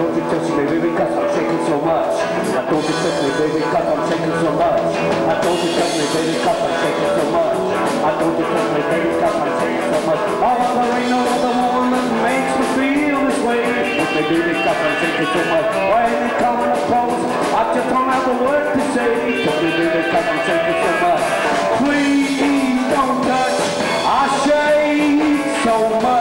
Don't you touch me, baby, cause I'm shaking so much. I don't you touch me, baby, cause I'm shaking so much. I don't you touch me, baby, cause I'm shaking so much. I don't you touch me, baby, cause I'm shaking so much. Oh, there ain't no other woman that makes me feel this way. Touch me, baby, cause I'm shaking so much. When it comes to pose, I just don't have a word to say. Touch me, baby, cause I'm shaking so much. Please don't touch. I shake so much.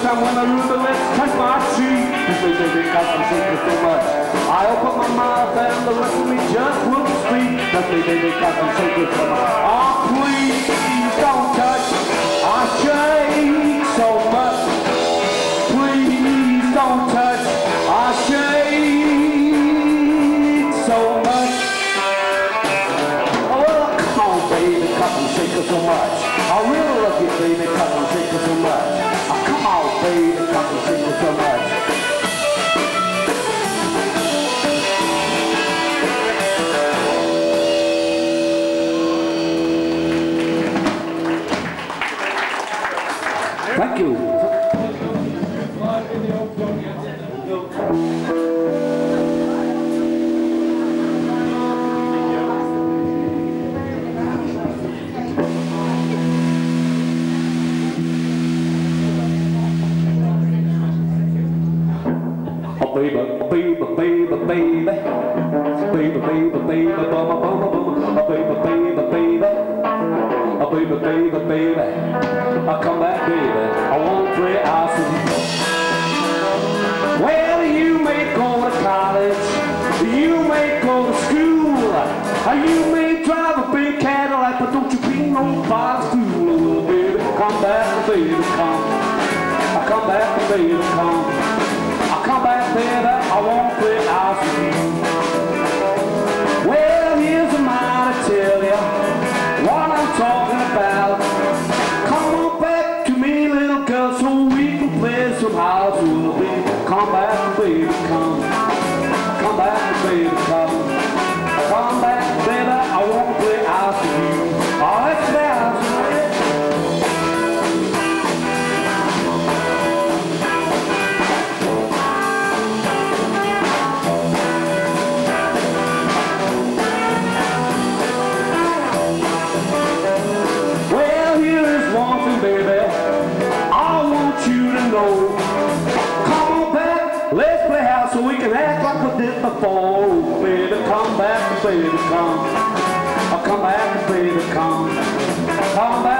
First time when the lips touched my cheek. This baby because I'm shaking so much. I open my mouth and the rest of me just won't speak. This baby because I'm shaking so much. Oh please don't touch. I shake so much. Please don't touch. I shake so much. Oh, come on, baby, cause I'm shaking so much. I really love you, baby, baby, baby, baby, baby, baby, baby, baby, bum, bum. Oh baby, baby, baby, oh baby, baby, baby. I come back, baby. I want three hours with you. Well, you may go to college, you may go to school, you may drive a big Cadillac, but don't you be no fool, little baby. Come back, baby, come. I come back, baby, come. Come back, baby, I won't quit out come. Oh, come back, baby, come. Come back,